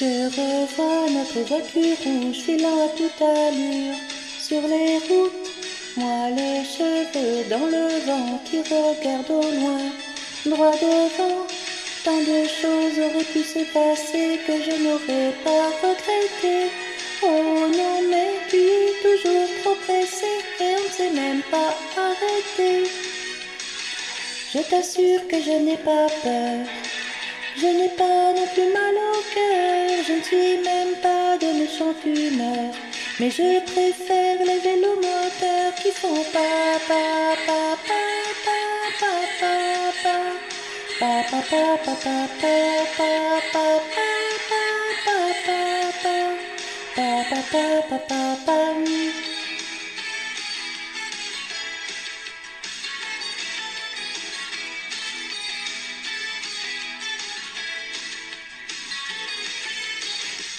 Je revois notre voiture rouge filant à toute allure sur les routes. Moi les cheveux dans le vent qui regarde au loin, droit devant. Tant de choses auraient pu se passer que je n'aurais pas regretté. Oh non, mais tu es toujours trop pressé et on ne s'est même pas arrêté. Je t'assure que je n'ai pas peur. Je n'ai pas non plus mal au cœur, je ne suis même pas de méchante humeur. Mais je préfère les vélomoteurs qui font pa pa pa pa pa pa pa pa pa pa pa pa pa pa pa pa pa pa pa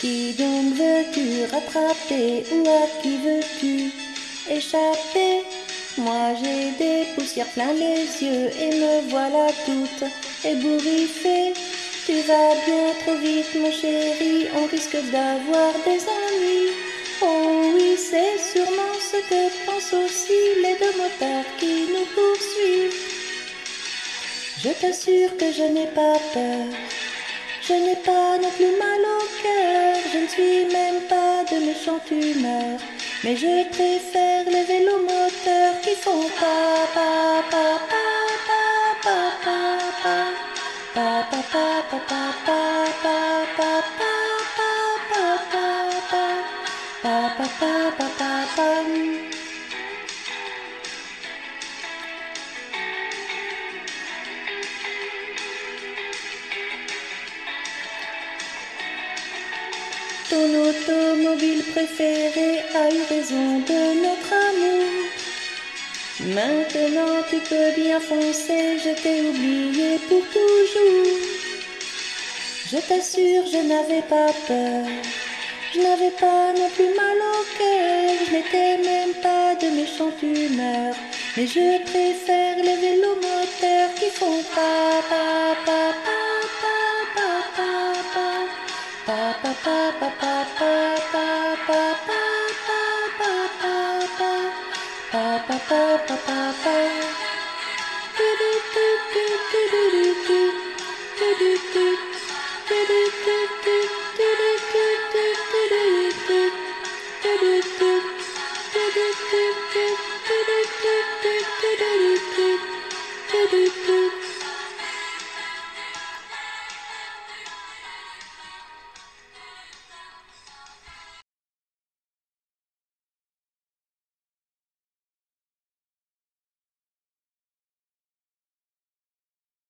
Qui donc veux-tu rattraper ou à qui veux-tu échapper? Moi j'ai des poussières plein les yeux et me voilà toute ébouriffée. Tu vas bien trop vite mon chéri, on risque d'avoir des ennuis. Oh oui, c'est sûrement ce que pensent aussi les deux motards qui nous poursuivent. Je t'assure que je n'ai pas peur. Je n'ai pas non plus Mais je préfère les vélomoteurs qui font pa pa pa pa pa pa pa pa pa pa pa pa pa pa pa pa pa Ton automobile préféré a eu raison de notre amour. Maintenant tu peux bien foncer, je t'ai oublié pour toujours. Je t'assure, je n'avais pas peur. Je n'avais pas non plus mal au cœur, je n'étais même pas de méchante humeur. Mais je préfère les vélomoteurs qui font pa pa pa ba ba ba ba